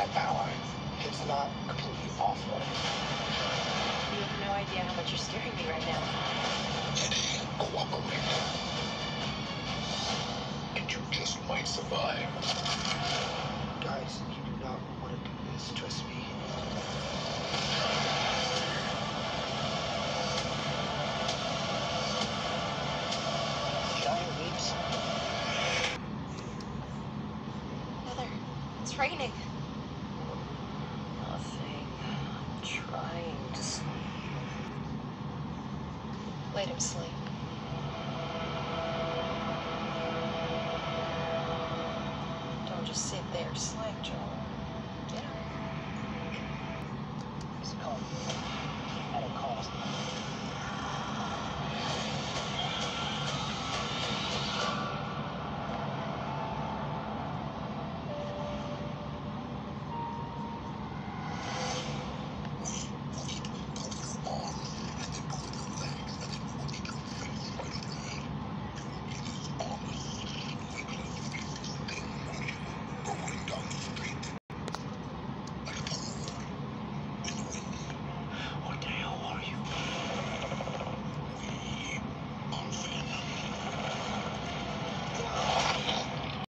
that power. It's not completely awful. You have no idea how much you're scaring me right now. Eddie, cooperate. And you just might survive. Guys, you do not want to do this. Trust me. Giant leaps. Heather, it's raining. Nothing. I'm trying to sleep. Let him sleep. Don't just sit there, slack jaw.